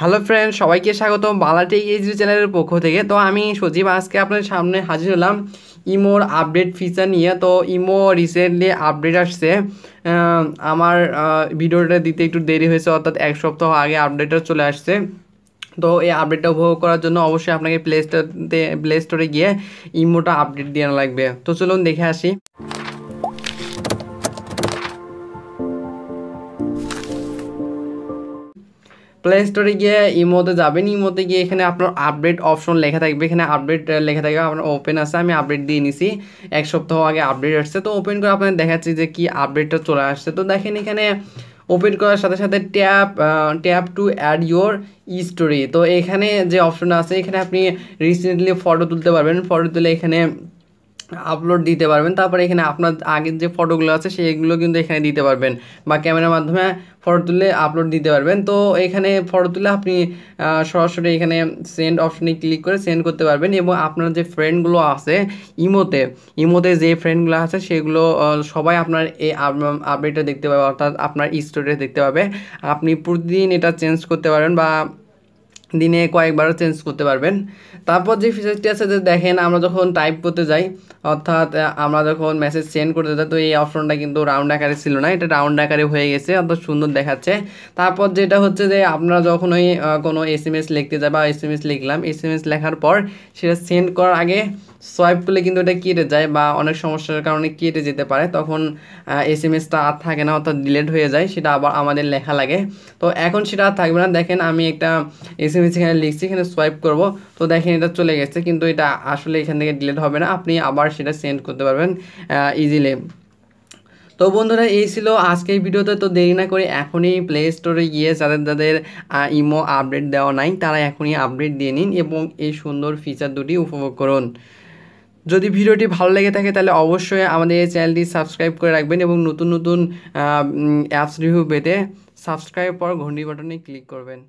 Hello friend সবাইকে স্বাগত বালাটেক HD চ্যানেলের পক্ষ থেকে। তো আমি সজীব, আজকে আপনার সামনে হাজির হলাম ইমোর আপডেট ফিচার নিয়ে। তো ইমো রিসেন্টলি আপডেট আসছে। আমার ভিডিওটা দিতে একটু দেরি হয়েছে, অর্থাৎ এক সপ্তাহ আগে আপডেটটা চলে আসছে। তো এই আপডেটটা উপভোগ করার জন্য অবশ্যই আপনাকে প্লে স্টোরতে প্লে স্টোরে গিয়ে ইমোটা আপডেট দেওয়া লাগবে। তো চলুন দেখে আসি। প্লে স্টোরে গিয়ে ইমোতে যাবেন। ইমোতে গিয়ে এখানে আপনার আপডেট অপশন লেখা থাকবে। এখানে আপডেট লেখা থাকবে। আপনার ওপেন আছে, আমি আপডেট দিয়ে নিছি। এক সপ্তাহ আগে আপডেট আসছে। তো ওপেন করে আপনাদের দেখাচ্ছি যে কি আপডেটটা চলে আসছে। তো দেখেন এখানে ওপেন করার সাথে সাথে tap tap to add your story তো এখানে যে অপশন আছে, এখানে আপনি রিসেন্টলি ফটো তুলতে পারবেন। ফটো তুলে এখানে আপলোড দিতে পারবেন। তারপরে এখানে আপনার আগের যে ফটোগুলো আছে, সেইগুলো কিন্তু এখানে দিতে পারবেন বা ক্যামেরার মাধ্যমে ফটো তুলে আপলোড দিতে পারবেন। তো এখানে ফটো তুলে আপনি সরাসরি এখানে সেন্ড অপশনে ক্লিক করে সেন্ড করতে পারবেন এবং আপনার যে ফ্রেন্ডগুলো আছে ইমোতে ইমোতে যে ফ্রেন্ডগুলো আছে সেগুলো সবাই আপনার এই আপডেটটা দেখতে পাবে, অর্থাৎ আপনার স্টোরিতে দেখতে পাবে। আপনি প্রতিদিন এটা চেঞ্জ করতে পারবেন বা দিনে কয়েকবারও চেঞ্জ করতে পারবেন। তারপর যে ফিচারটি আছে যে দেখেন, আমরা যখন টাইপ করতে যাই, অর্থাৎ আমরা যখন মেসেজ সেন্ড করতে যাই, তো এই অপশনটা কিন্তু রাউন্ড আকারে ছিল না, এটা রাউন্ড আকারে হয়ে গেছে অত সুন্দর দেখাচ্ছে। তারপর যেটা হচ্ছে যে, আপনারা যখন ওই কোনো এস এম এস লিখতে যাই বা এস এম এস লিখলাম এস লেখার পর সেটা সেন্ড করার আগে সোয়াইপ করলে কিন্তু এটা কেটে যায় বা অনেক সমস্যার কারণে কেটে যেতে পারে। তখন এস এম এসটা আর থাকে না, অর্থাৎ ডিলেট হয়ে যায়, সেটা আবার আমাদের লেখা লাগে। তো এখন সেটা আর থাকবে না। দেখেন আমি একটা এস এম এস এখানে লিখছি, এখানে সোয়াইপ করব। তো দেখেন এটা চলে গেছে, কিন্তু এটা আসলে এখান থেকে ডিলেট হবে না। আপনি আবার সেটা সেন্ড করতে পারবেন ইজিলি তো বন্ধুরা, এই ছিল আজকের ভিডিওতে। তো দেরি না করে এখনই প্লে স্টোরে গিয়ে যাদের যাদের ইমো আপডেট দেওয়া নাই, তারা এখনই আপডেট দিয়ে নিন এবং এই সুন্দর ফিচার দুটি উপভোগ করুন। যদি ভিডিওটি ভালো লেগে থাকে তাহলে অবশ্যই আমাদের এই চ্যানেলটি সাবস্ক্রাইব করে রাখবেন এবং নতুন নতুন অ্যাপস রিভিউ পেতে সাবস্ক্রাইব পর ঘন্টি বাটনে ক্লিক করবেন।